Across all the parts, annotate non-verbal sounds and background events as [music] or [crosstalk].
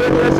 Assalamualaikum warahmatullahi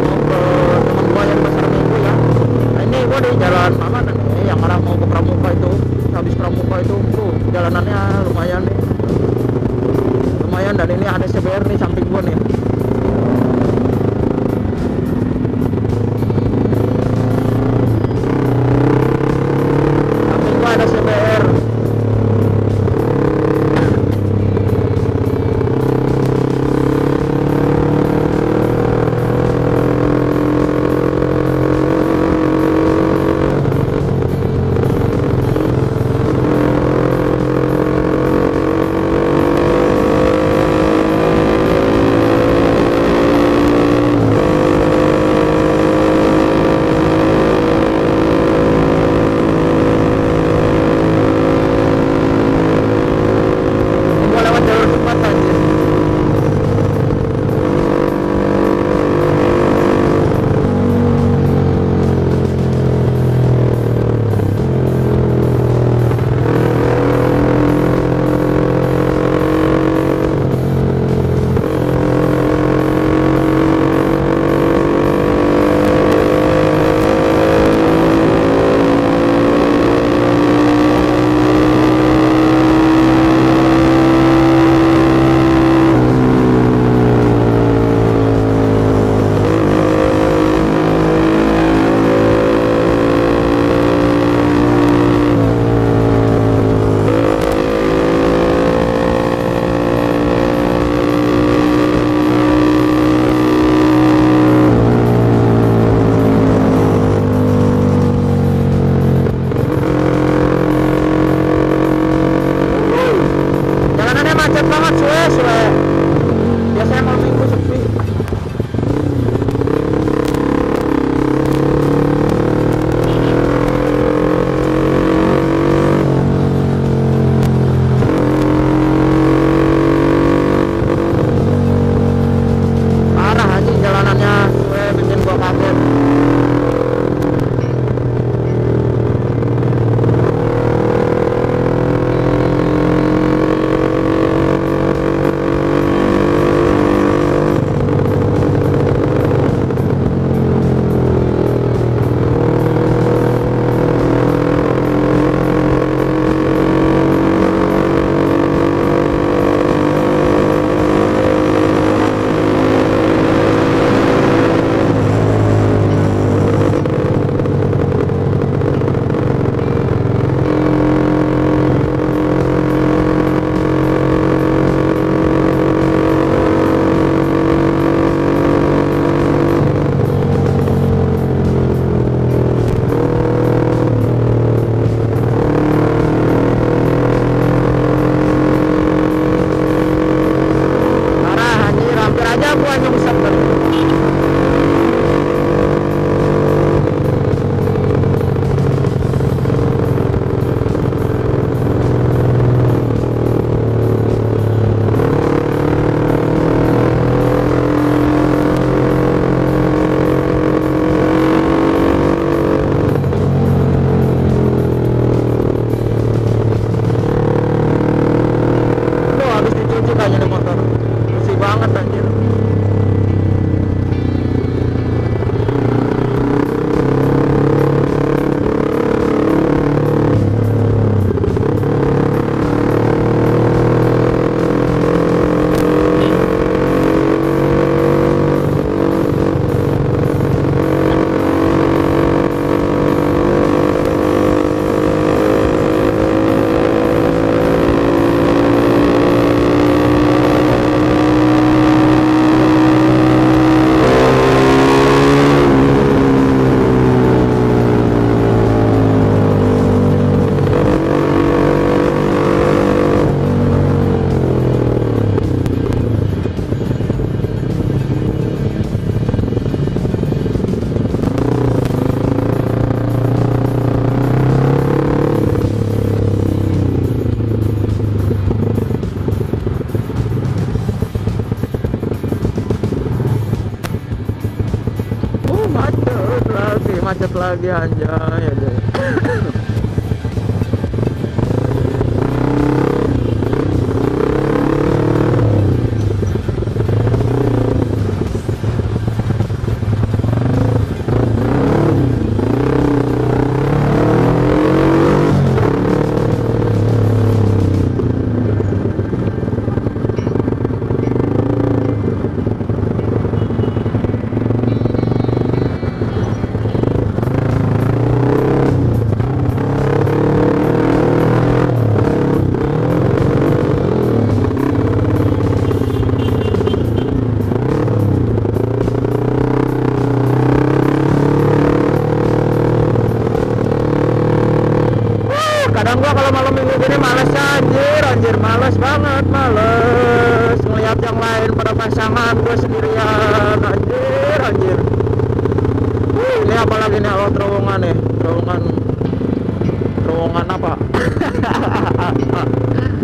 Ini gua di jalan mana nih? Yang arah mau ke Pramuka itu. Habis Pramuka itu, tuh jalanannya lumayan nih. Lumayan dan ini ada CBR nih samping gua nih. Macet lagi anjay anjay malam minggu gini males anjir. Anjir males banget males. Ngeliat yang lain pada pasangan gua sendirian anjir anjir. Wih, ini apalagi nih? Kalau terowongan nih. Terowongan terowongan apa [laughs]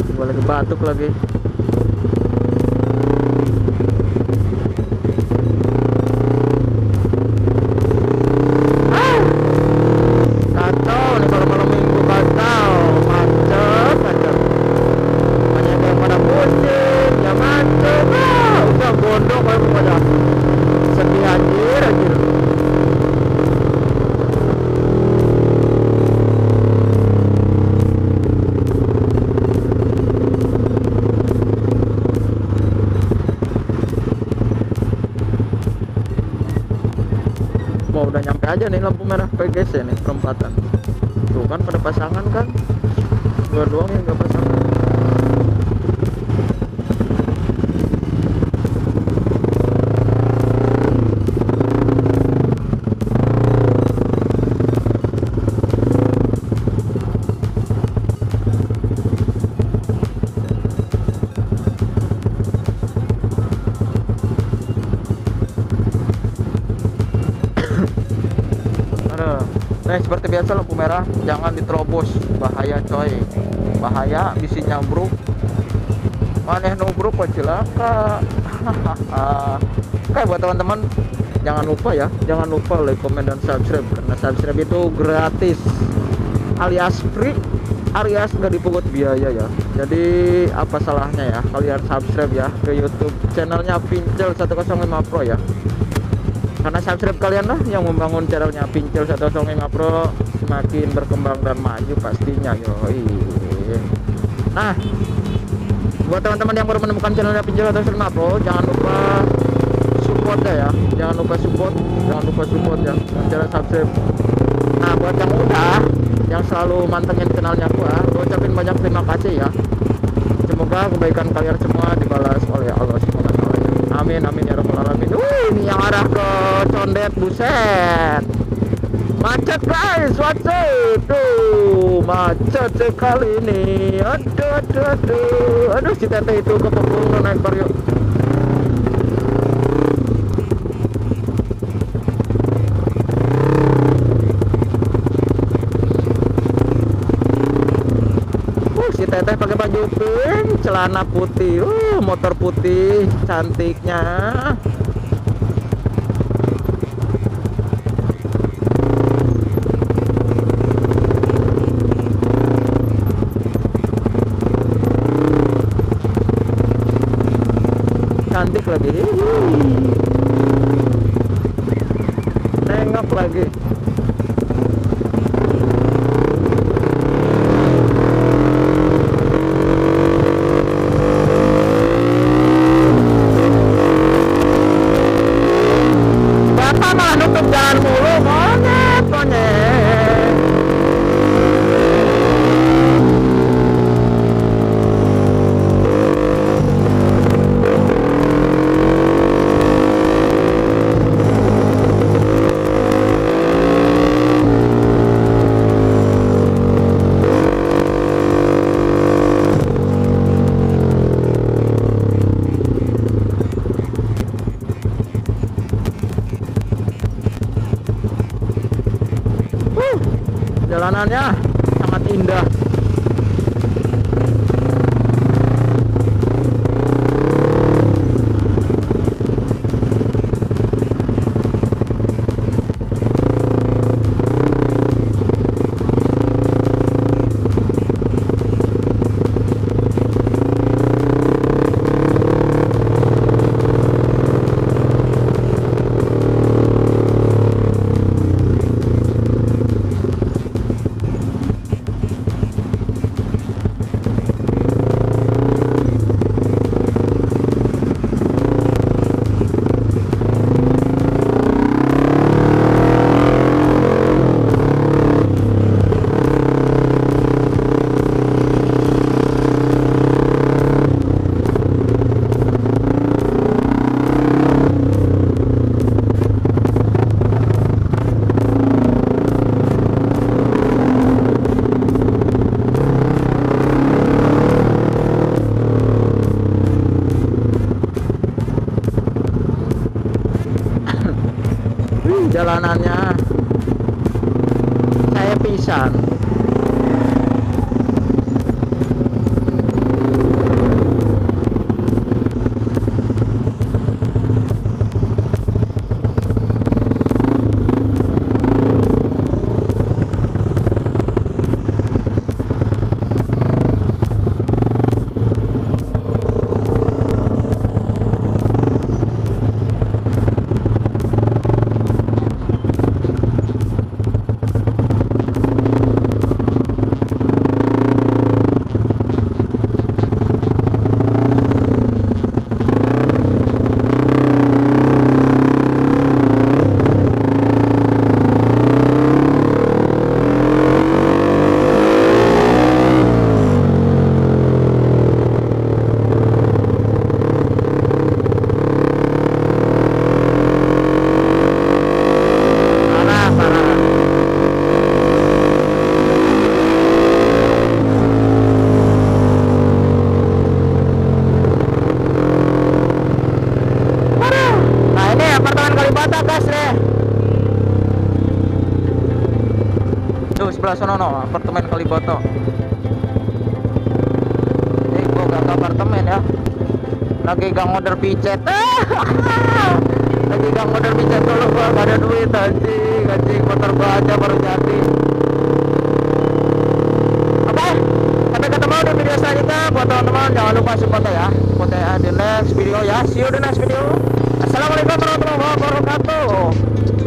Gue lagi batuk lagi. Aja nih lampu merah PGC nih perempatan. Tuh kan pada pasangan kan doang yang gak pasangan Nah, seperti biasa lampu merah jangan diterobos, bahaya coy. Bahaya bisa nyambruk. Maneh nubruk kok celaka. Oke [laughs] buat teman-teman jangan lupa ya, jangan lupa like, comment dan subscribe karena subscribe itu gratis alias free alias nggak dipungut biaya ya. Jadi apa salahnya ya kalian subscribe ya ke YouTube channelnya Pincel 105 Pro ya karena subscribe kalian lah yang membangun channelnya. Pincel 105 Pro semakin berkembang dan maju pastinya yoi. Nah buat teman-teman yang baru menemukan channelnya Pincel 105 Pro jangan lupa support ya jangan lupa support jangan lupa support ya jangan subscribe. Nah buat yang udah yang selalu mantengin channelnya gua gua ucapin banyak terima kasih ya. Semoga kebaikan kalian semua dibalas oleh Allah. Amin amin ya rabbal alamin. Uh, ini yang arah ke Condet buset. Macet guys, macet. Tuh, macet sekali ini. Aduh, aduh, aduh. Aduh, si Tete itu ke punggung naik. Uh, si teteh pakai baju pink, celana putih, uh, motor putih, cantiknya. Cantik lagi. Nengok lagi. Jalanannya jalanannya saya pisan. Sebelah sono no apartemen Kaliboto. Eh gua gak apartemen ya. Lagi gang order picet [laughs] lagi gang order picet dulu gua gak ada duit anjing. Anjing motor gua aja baru jadi. Oke sampai ketemu di video selanjutnya. Buat teman-teman jangan lupa support ya. Support ya di next video ya. See you di next video. Assalamualaikum warahmatullahi